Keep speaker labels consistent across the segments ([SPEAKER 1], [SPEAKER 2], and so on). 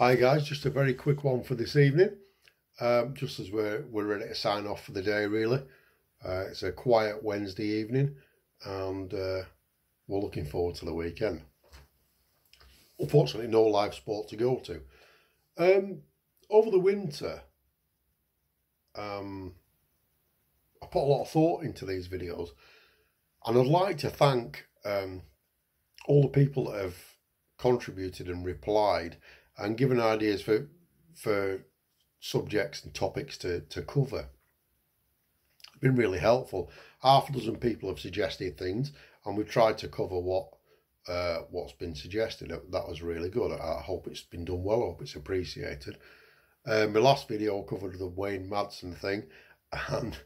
[SPEAKER 1] Hi guys, just a very quick one for this evening. Um, just as we're we're ready to sign off for the day, really. Uh, it's a quiet Wednesday evening, and uh, we're looking forward to the weekend. Unfortunately, no live sport to go to. Um, over the winter, um, I put a lot of thought into these videos, and I'd like to thank um, all the people that have contributed and replied and given ideas for for subjects and topics to, to cover. It's been really helpful. Half a dozen people have suggested things, and we've tried to cover what uh, what's been suggested. That was really good. I hope it's been done well. I hope it's appreciated. Uh, my last video covered the Wayne Madsen thing, and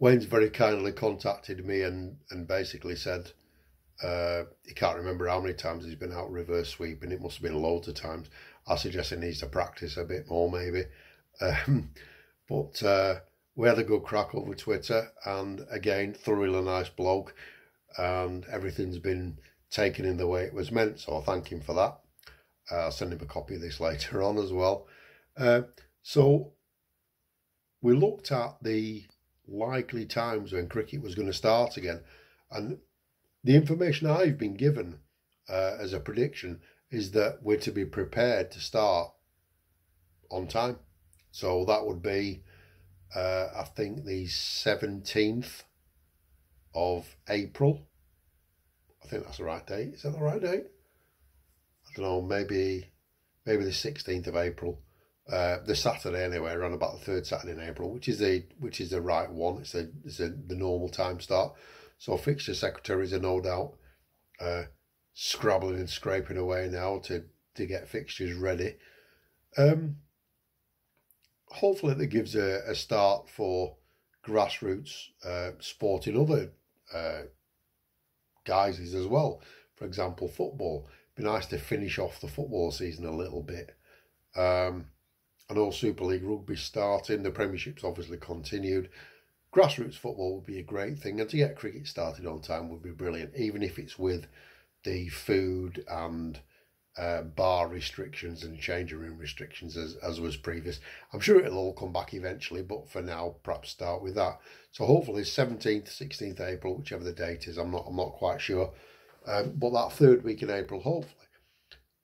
[SPEAKER 1] Wayne's very kindly contacted me and, and basically said uh, he can't remember how many times he's been out reverse sweeping. It must have been loads of times. I suggest he needs to practice a bit more, maybe. Um, but uh, we had a good crack over Twitter, and again, thoroughly nice bloke, and everything's been taken in the way it was meant. So I thank him for that. Uh, I'll send him a copy of this later on as well. Uh, so we looked at the likely times when cricket was going to start again, and the information I've been given uh, as a prediction is that we're to be prepared to start on time. So that would be, uh, I think, the 17th of April. I think that's the right date. Is that the right date? I don't know, maybe maybe the 16th of April. Uh, the Saturday anyway, around about the third Saturday in April, which is the which is the right one. It's a it's the normal time start. So fixture secretaries are no doubt uh, scrabbling and scraping away now to, to get fixtures ready. Um, hopefully that gives a, a start for grassroots uh, sport in other uh, guises as well. For example, football. Be nice to finish off the football season a little bit. Um, I know Super League rugby starting. The Premiership's obviously continued grassroots football would be a great thing, and to get cricket started on time would be brilliant, even if it's with the food and uh, bar restrictions and changing room restrictions as, as was previous. I'm sure it'll all come back eventually, but for now, perhaps start with that. So hopefully 17th, 16th April, whichever the date is, I'm not I'm not quite sure. Um, but that third week in April, hopefully.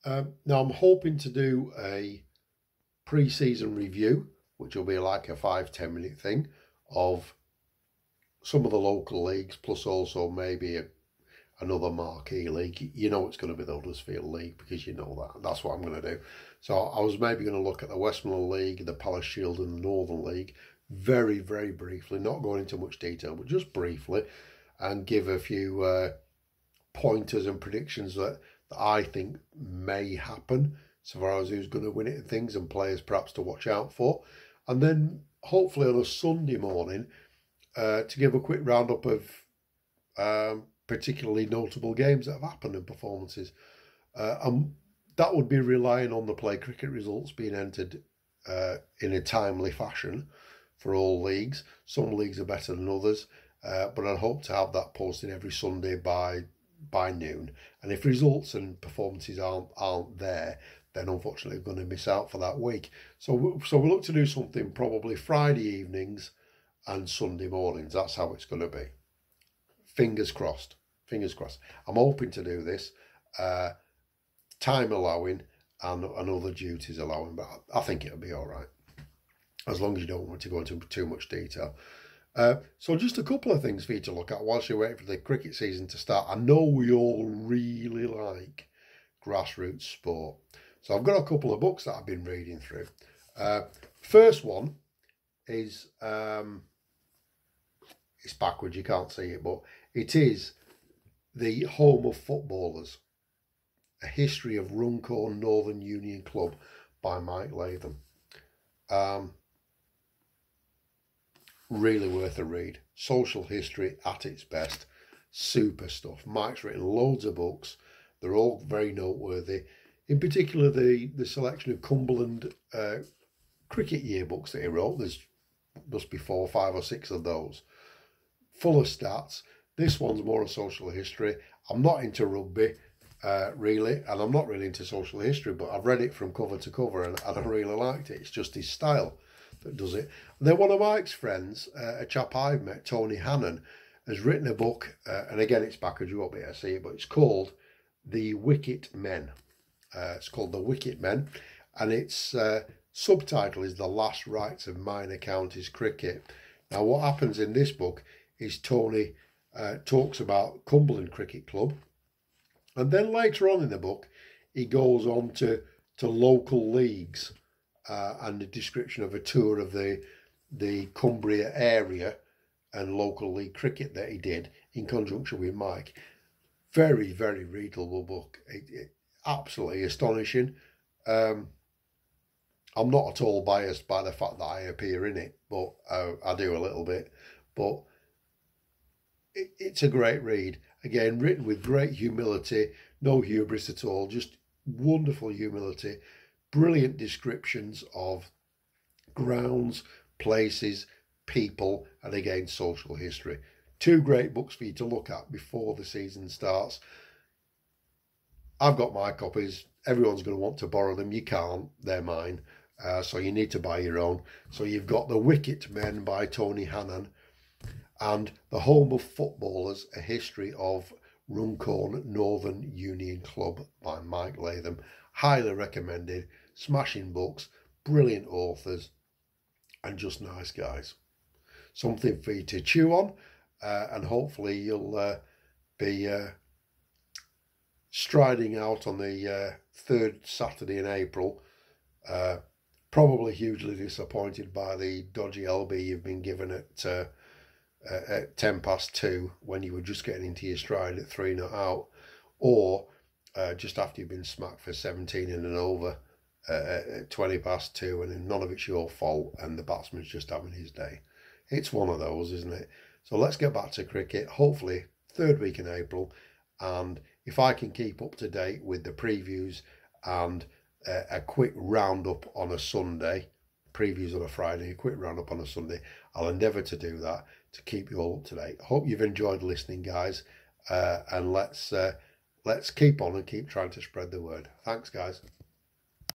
[SPEAKER 1] Um, now I'm hoping to do a pre-season review, which will be like a five ten minute thing of some of the local leagues, plus also maybe a, another marquee league. You know it's going to be the Huddersfield League because you know that. That's what I'm going to do. So I was maybe going to look at the Westmorland League, the Palace Shield, and the Northern League very, very briefly, not going into much detail, but just briefly, and give a few uh, pointers and predictions that, that I think may happen so far as who's going to win it and things and players perhaps to watch out for. And then hopefully on a Sunday morning, uh, to give a quick roundup of um, particularly notable games that have happened and performances. Uh, and that would be relying on the play cricket results being entered uh, in a timely fashion for all leagues. Some leagues are better than others, uh, but I'd hope to have that posted every Sunday by by noon. And if results and performances aren't aren't there, then unfortunately we're going to miss out for that week. So so we look to do something probably Friday evenings and Sunday mornings. That's how it's going to be. Fingers crossed. Fingers crossed. I'm hoping to do this, uh, time allowing and, and other duties allowing, but I, I think it'll be all right. As long as you don't want to go into too much detail. Uh, so just a couple of things for you to look at whilst you're waiting for the cricket season to start. I know we all really like grassroots sport. So I've got a couple of books that I've been reading through. Uh, first one is um, it's backwards, you can't see it, but it is the home of footballers. A history of Runcorn Northern Union Club by Mike Latham. Um, really worth a read. Social history at its best. Super stuff. Mike's written loads of books. They're all very noteworthy. In particular, the, the selection of Cumberland uh, cricket yearbooks that he wrote. There's must be four, five, or six of those full of stats. This one's more a social history. I'm not into rugby, uh, really, and I'm not really into social history, but I've read it from cover to cover and, and I really liked it. It's just his style that does it. And then one of Mike's friends, uh, a chap I've met, Tony Hannon, has written a book, uh, and again, it's backwards, you won't be able to see it, but it's called The Wicket Men. Uh, it's called The Wicket Men, and its uh, subtitle is The Last Rites of Minor Counties Cricket. Now, what happens in this book is Tony uh, talks about Cumberland Cricket Club, and then later on in the book, he goes on to, to local leagues uh, and the description of a tour of the the Cumbria area and local league cricket that he did in conjunction with Mike. Very, very readable book. It, it, absolutely astonishing. Um, I'm not at all biased by the fact that I appear in it, but uh, I do a little bit. But it, it's a great read. Again, written with great humility, no hubris at all, just wonderful humility, brilliant descriptions of grounds, places, people, and again, social history. Two great books for you to look at before the season starts. I've got my copies. Everyone's going to want to borrow them. You can't, they're mine. Uh, so you need to buy your own. So you've got The Wicket Men by Tony Hannon and The Home of Footballers, A History of Runcorn Northern Union Club by Mike Latham. Highly recommended. Smashing books, brilliant authors, and just nice guys. Something for you to chew on, uh, and hopefully you'll uh, be uh, striding out on the uh, third Saturday in April. Uh, probably hugely disappointed by the dodgy LB you've been given at uh, at 10 past 2 when you were just getting into your stride at 3 not out, or uh, just after you've been smacked for 17 in and over uh, at 20 past 2 and none of it's your fault and the batsman's just having his day. It's one of those, isn't it? So let's get back to cricket. Hopefully, third week in April. And if I can keep up to date with the previews and uh, a quick roundup on a Sunday, previews on a Friday, a quick roundup on a Sunday, I'll endeavour to do that to keep you all up to date. Hope you've enjoyed listening, guys, uh, and let's uh, let's keep on and keep trying to spread the word. Thanks, guys.